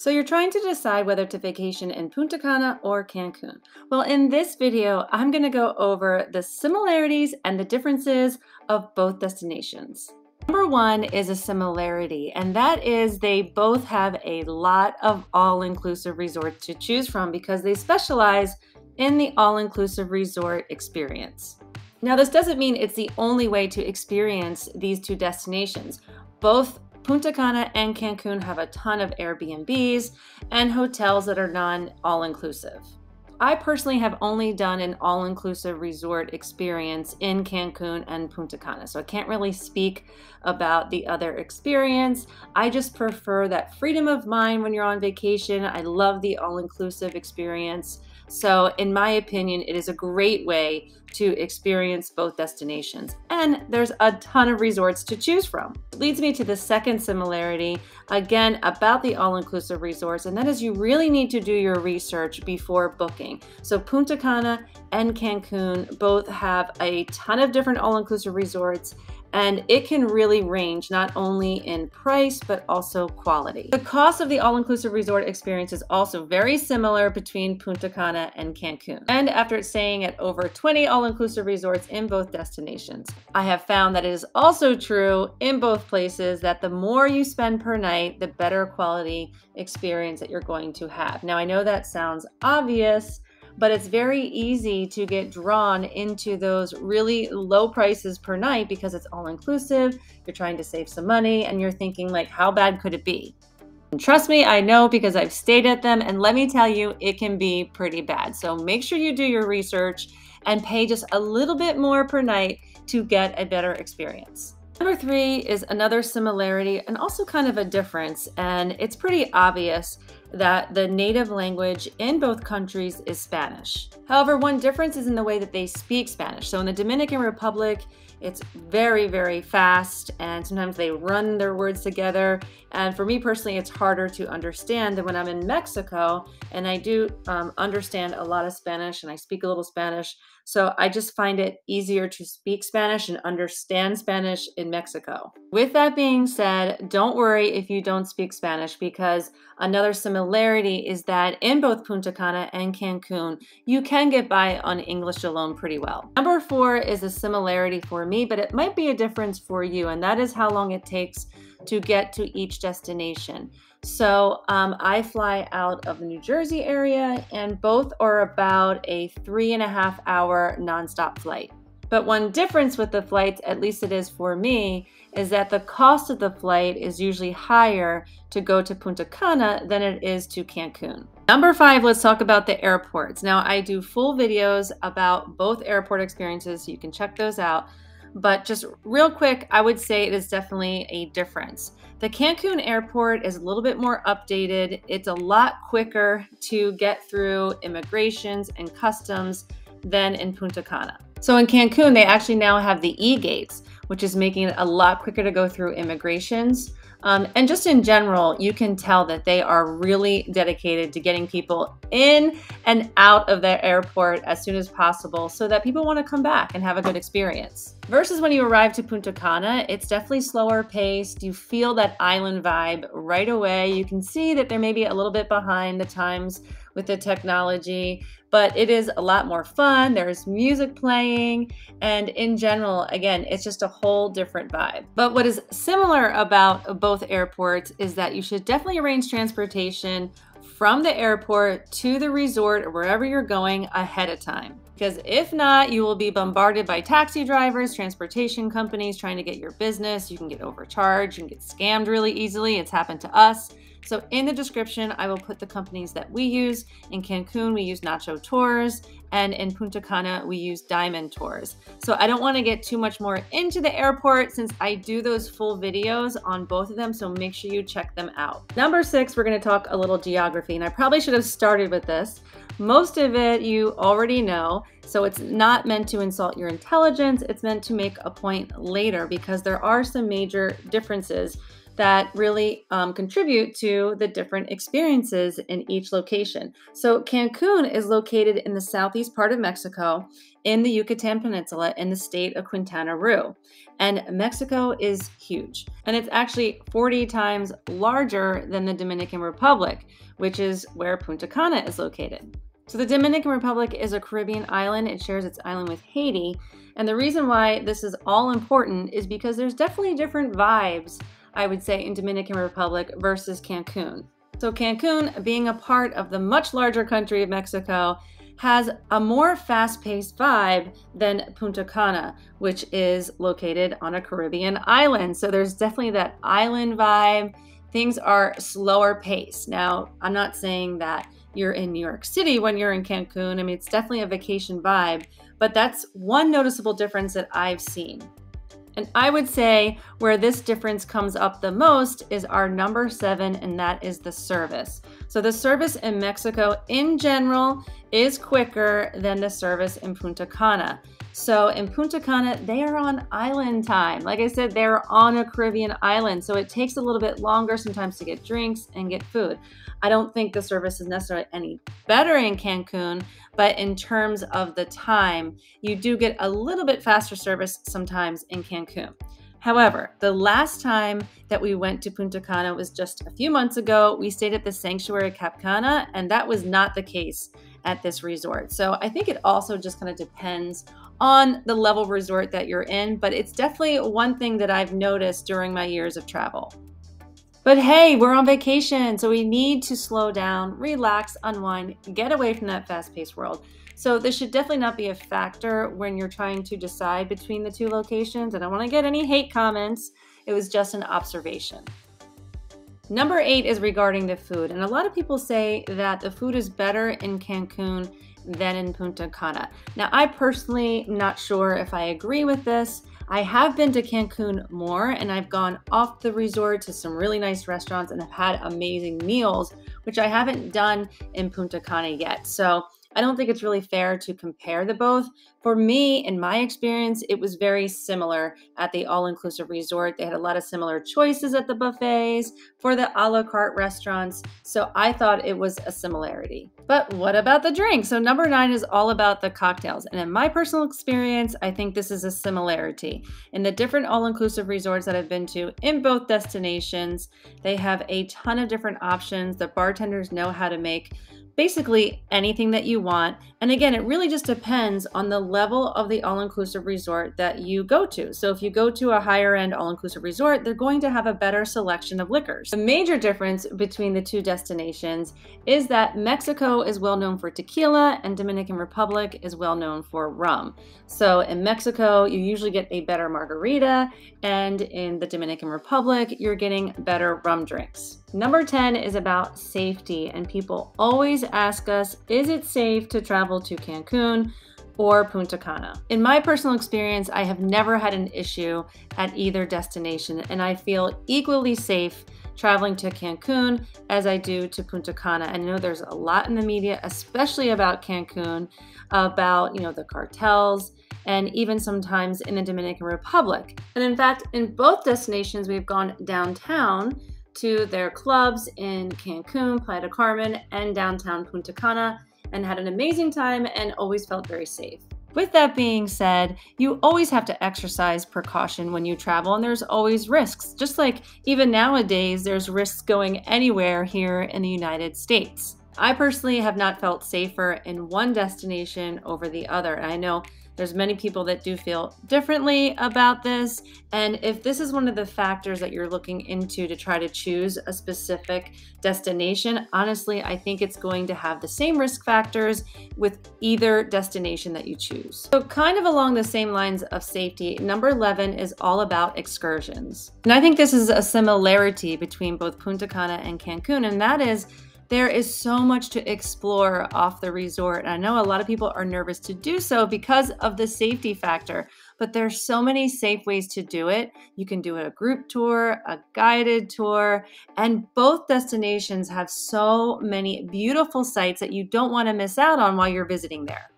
So you're trying to decide whether to vacation in Punta Cana or Cancun. Well, in this video, I'm gonna go over the similarities and the differences of both destinations. Number one is a similarity, and that is they both have a lot of all-inclusive resorts to choose from because they specialize in the all-inclusive resort experience. Now, this doesn't mean it's the only way to experience these two destinations. Both Punta Cana and Cancun have a ton of Airbnbs and hotels that are non all inclusive. I personally have only done an all inclusive resort experience in Cancun and Punta Cana, so I can't really speak about the other experience. I just prefer that freedom of mind when you're on vacation. I love the all inclusive experience. So, in my opinion, it is a great way to experience both destinations. And there's a ton of resorts to choose from. Leads me to the second similarity, again, about the all inclusive resorts, and that is you really need to do your research before booking. So, Punta Cana and Cancun both have a ton of different all inclusive resorts and it can really range not only in price but also quality. The cost of the all-inclusive resort experience is also very similar between Punta Cana and Cancun. And after staying at over 20 all-inclusive resorts in both destinations, I have found that it is also true in both places that the more you spend per night, the better quality experience that you're going to have. Now I know that sounds obvious, but it's very easy to get drawn into those really low prices per night because it's all inclusive. You're trying to save some money and you're thinking, like, how bad could it be? And trust me, I know because I've stayed at them, and let me tell you, it can be pretty bad. So make sure you do your research and pay just a little bit more per night to get a better experience. Number three is another similarity and also kind of a difference, and it's pretty obvious that the native language in both countries is Spanish. However, one difference is in the way that they speak Spanish. So in the Dominican Republic, it's very, very fast, and sometimes they run their words together. And for me personally, it's harder to understand than when I'm in Mexico, and I do um, understand a lot of Spanish and I speak a little Spanish. So I just find it easier to speak Spanish and understand Spanish in Mexico. With that being said, don't worry if you don't speak Spanish because another similarity is that in both Punta Cana and Cancun, you can get by on English alone pretty well. Number four is a similarity for me, but it might be a difference for you, and that is how long it takes to get to each destination. So um, I fly out of the New Jersey area, and both are about a three and a half hour nonstop flight. But one difference with the flights, at least it is for me, is that the cost of the flight is usually higher to go to Punta Cana than it is to Cancun. Number five, let's talk about the airports. Now, I do full videos about both airport experiences, so you can check those out. But just real quick, I would say it is definitely a difference. The Cancun airport is a little bit more updated. It's a lot quicker to get through immigrations and customs than in Punta Cana. So in Cancun, they actually now have the e-gates, which is making it a lot quicker to go through immigrations. Um, and just in general, you can tell that they are really dedicated to getting people in and out of their airport as soon as possible so that people want to come back and have a good experience. Versus when you arrive to Punta Cana, it's definitely slower paced. You feel that island vibe right away. You can see that they're maybe a little bit behind the times with the technology, but it is a lot more fun. There's music playing, and in general, again, it's just a whole different vibe. But what is similar about both airports is that you should definitely arrange transportation from the airport to the resort or wherever you're going ahead of time. Because if not, you will be bombarded by taxi drivers, transportation companies trying to get your business. You can get overcharged, can get scammed really easily. It's happened to us. So in the description, I will put the companies that we use. In Cancun, we use Nacho Tours, and in Punta Cana, we use Diamond Tours. So I don't want to get too much more into the airport since I do those full videos on both of them, so make sure you check them out. Number six, we're going to talk a little geography, and I probably should have started with this. Most of it you already know, so it's not meant to insult your intelligence, it's meant to make a point later because there are some major differences that really um, contribute to the different experiences in each location. So, Cancun is located in the southeast part of Mexico in the Yucatan Peninsula in the state of Quintana Roo. And Mexico is huge. And it's actually 40 times larger than the Dominican Republic, which is where Punta Cana is located. So, the Dominican Republic is a Caribbean island. It shares its island with Haiti. And the reason why this is all important is because there's definitely different vibes, I would say, in Dominican Republic versus Cancun. So, Cancun, being a part of the much larger country of Mexico, has a more fast paced vibe than Punta Cana, which is located on a Caribbean island. So there's definitely that island vibe. Things are slower paced. Now, I'm not saying that you're in New York City when you're in Cancun. I mean, it's definitely a vacation vibe, but that's one noticeable difference that I've seen. And I would say where this difference comes up the most is our number seven, and that is the service. So the service in Mexico in general is quicker than the service in Punta Cana. So in Punta Cana, they are on island time. Like I said, they're on a Caribbean island. So it takes a little bit longer sometimes to get drinks and get food. I don't think the service is necessarily any better in Cancun, but in terms of the time, you do get a little bit faster service sometimes in Cancun. However, the last time that we went to Punta Cana was just a few months ago. We stayed at the Sanctuary Cap Cana, and that was not the case at this resort. So I think it also just kind of depends on the level resort that you're in, but it's definitely one thing that I've noticed during my years of travel. But hey, we're on vacation, so we need to slow down, relax, unwind, get away from that fast paced world. So, this should definitely not be a factor when you're trying to decide between the two locations. And I don't want to get any hate comments, it was just an observation. Number eight is regarding the food. And a lot of people say that the food is better in Cancun than in Punta Cana. Now, I personally not sure if I agree with this. I have been to Cancun more and I've gone off the resort to some really nice restaurants and have had amazing meals, which I haven't done in Punta Cana yet. So I don't think it's really fair to compare the both. For me, in my experience, it was very similar at the all inclusive resort. They had a lot of similar choices at the buffets for the a la carte restaurants. So I thought it was a similarity. But what about the drink? So, number nine is all about the cocktails. And in my personal experience, I think this is a similarity. In the different all inclusive resorts that I've been to in both destinations, they have a ton of different options. The bartenders know how to make basically anything that you want. And again, it really just depends on the level of the all inclusive resort that you go to. So if you go to a higher end all inclusive resort, they're going to have a better selection of liquors. The major difference between the two destinations is that Mexico is well known for tequila and Dominican Republic is well known for rum. So in Mexico, you usually get a better margarita, and in the Dominican Republic, you're getting better rum drinks. Number 10 is about safety, and people always ask us is it safe to travel to Cancun? or Punta Cana. In my personal experience, I have never had an issue at either destination, and I feel equally safe traveling to Cancun as I do to Punta Cana. I know there's a lot in the media, especially about Cancun, about you know the cartels and even sometimes in the Dominican Republic. And in fact, in both destinations, we've gone downtown to their clubs in Cancun, Playa del Carmen, and downtown Punta Cana, and had an amazing time and always felt very safe. With that being said, you always have to exercise precaution when you travel, and there's always risks. Just like even nowadays, there's risks going anywhere here in the United States. I personally have not felt safer in one destination over the other. And I know there's many people that do feel differently about this. And if this is one of the factors that you're looking into to try to choose a specific destination, honestly, I think it's going to have the same risk factors with either destination that you choose. So, kind of along the same lines of safety, number 11 is all about excursions. And I think this is a similarity between both Punta Cana and Cancun, and that is there is so much to explore off the resort. And I know a lot of people are nervous to do so because of the safety factor, but there's so many safe ways to do it. You can do a group tour, a guided tour, and both destinations have so many beautiful sites that you don't want to miss out on while you're visiting there.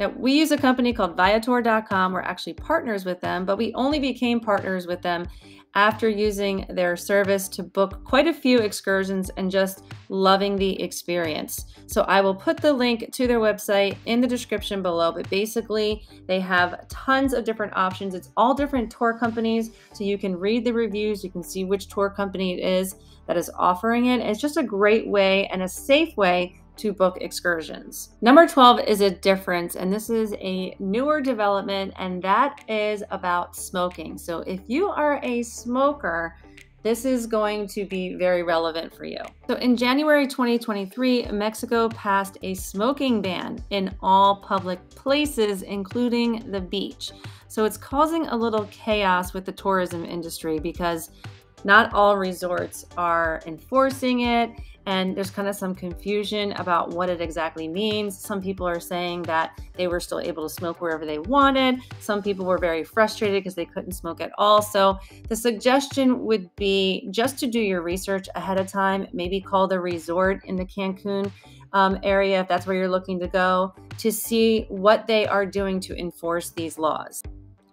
Now, we use a company called Viator.com. We're actually partners with them, but we only became partners with them after using their service to book quite a few excursions and just loving the experience. So I will put the link to their website in the description below, but basically they have tons of different options. It's all different tour companies, so you can read the reviews, you can see which tour company it is that is offering it. It's just a great way and a safe way to book excursions. Number 12 is a difference, and this is a newer development, and that is about smoking. So if you are a smoker, this is going to be very relevant for you. So in January 2023, Mexico passed a smoking ban in all public places, including the beach. So it's causing a little chaos with the tourism industry because not all resorts are enforcing it and there's kind of some confusion about what it exactly means. Some people are saying that they were still able to smoke wherever they wanted. Some people were very frustrated because they couldn't smoke at all. So, the suggestion would be just to do your research ahead of time, maybe call the resort in the Cancun um, area if that's where you're looking to go to see what they are doing to enforce these laws.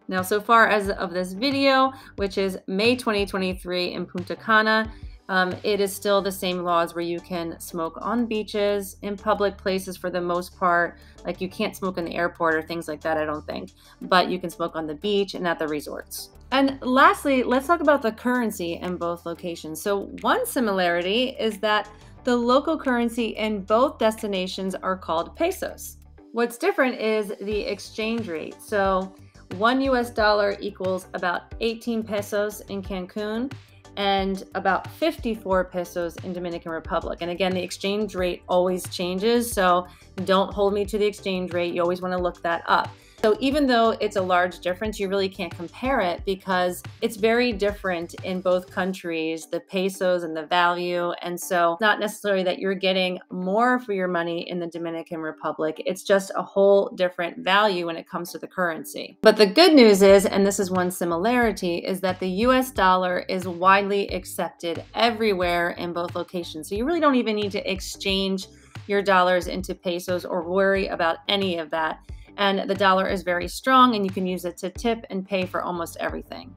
Now, so far as of this video, which is May 2023 in Punta Cana, um, it is still the same laws where you can smoke on beaches, in public places for the most part. Like you can't smoke in the airport or things like that, I don't think. But you can smoke on the beach and at the resorts. And lastly, let's talk about the currency in both locations. So, one similarity is that the local currency in both destinations are called pesos. What's different is the exchange rate. So, one US dollar equals about 18 pesos in Cancun and about 54 pesos in Dominican Republic. And again, the exchange rate always changes, so don't hold me to the exchange rate. You always want to look that up. So even though it's a large difference, you really can't compare it because it's very different in both countries, the pesos and the value. And so not necessarily that you're getting more for your money in the Dominican Republic. It's just a whole different value when it comes to the currency. But the good news is, and this is one similarity, is that the US dollar is widely accepted everywhere in both locations. So you really don't even need to exchange your dollars into pesos or worry about any of that and the dollar is very strong and you can use it to tip and pay for almost everything.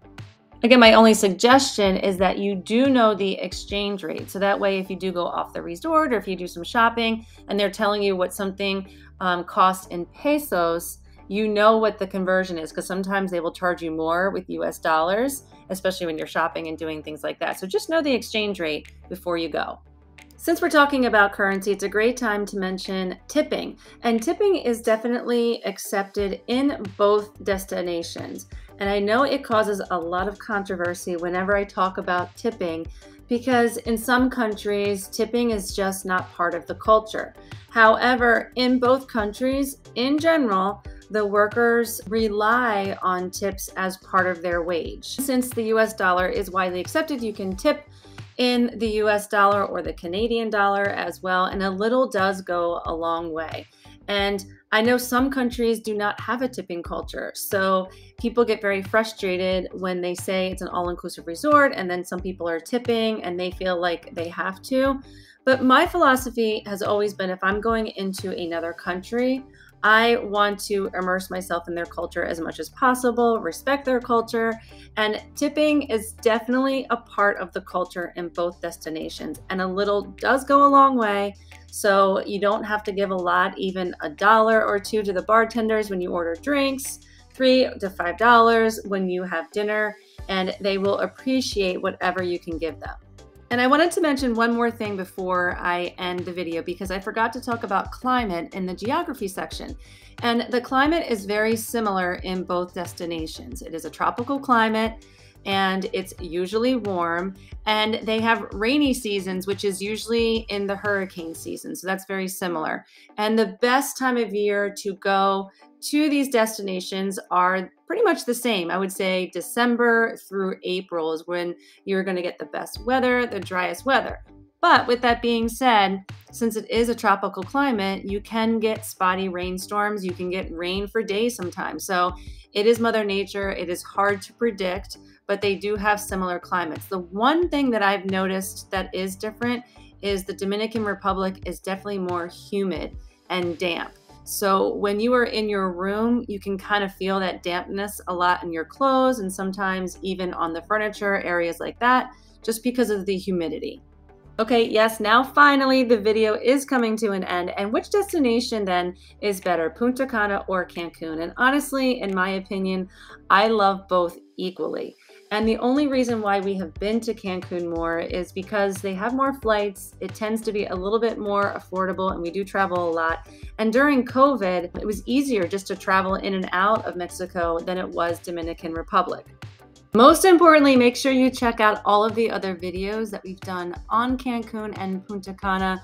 Again, my only suggestion is that you do know the exchange rate. So that way, if you do go off the resort or if you do some shopping and they're telling you what something um, costs in pesos, you know what the conversion is because sometimes they will charge you more with US dollars, especially when you're shopping and doing things like that. So just know the exchange rate before you go. Since we're talking about currency, it's a great time to mention tipping. And tipping is definitely accepted in both destinations. And I know it causes a lot of controversy whenever I talk about tipping because in some countries, tipping is just not part of the culture. However, in both countries, in general, the workers rely on tips as part of their wage. Since the US dollar is widely accepted, you can tip in the US dollar or the Canadian dollar as well. And a little does go a long way. And I know some countries do not have a tipping culture. So people get very frustrated when they say it's an all inclusive resort, and then some people are tipping and they feel like they have to. But my philosophy has always been if I'm going into another country, I want to immerse myself in their culture as much as possible, respect their culture, and tipping is definitely a part of the culture in both destinations. And a little does go a long way. So you don't have to give a lot, even a dollar or two to the bartenders when you order drinks, three to five dollars when you have dinner, and they will appreciate whatever you can give them. And I wanted to mention one more thing before I end the video because I forgot to talk about climate in the geography section. And the climate is very similar in both destinations. It is a tropical climate and it's usually warm and they have rainy seasons which is usually in the hurricane season so that's very similar and the best time of year to go to these destinations are pretty much the same. I would say December through April is when you're going to get the best weather, the driest weather. But with that being said, since it is a tropical climate, you can get spotty rainstorms. You can get rain for days sometimes. So it is Mother Nature. It is hard to predict, but they do have similar climates. The one thing that I've noticed that is different is the Dominican Republic is definitely more humid and damp. So when you are in your room, you can kind of feel that dampness a lot in your clothes and sometimes even on the furniture, areas like that, just because of the humidity. Okay, yes, now finally the video is coming to an end. And which destination then is better, Punta Cana or Cancun? And honestly, in my opinion, I love both equally. And the only reason why we have been to Cancun more is because they have more flights. It tends to be a little bit more affordable, and we do travel a lot. And during COVID, it was easier just to travel in and out of Mexico than it was Dominican Republic. Most importantly, make sure you check out all of the other videos that we've done on Cancun and Punta Cana.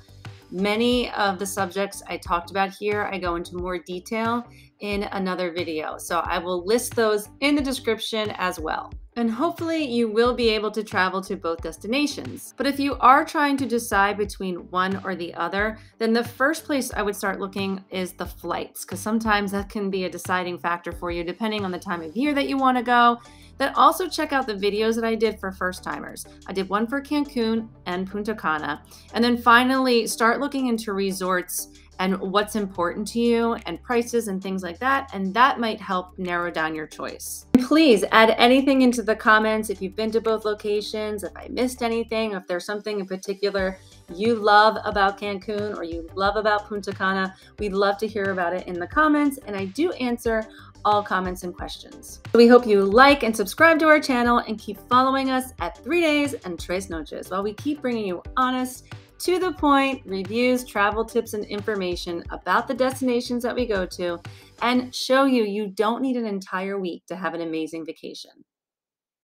Many of the subjects I talked about here, I go into more detail in another video. So I will list those in the description as well. And hopefully you will be able to travel to both destinations. But if you are trying to decide between one or the other, then the first place I would start looking is the flights, because sometimes that can be a deciding factor for you depending on the time of year that you want to go then also check out the videos that I did for first timers. I did one for Cancun and Punta Cana. And then finally, start looking into resorts and what's important to you and prices and things like that. And that might help narrow down your choice. Please add anything into the comments if you've been to both locations, if I missed anything, if there's something in particular you love about Cancun or you love about Punta Cana. We'd love to hear about it in the comments. And I do answer all comments and questions. We hope you like and subscribe to our channel and keep following us at 3 Days and Tres Noches while we keep bringing you honest, to the point reviews, travel tips, and information about the destinations that we go to and show you you don't need an entire week to have an amazing vacation.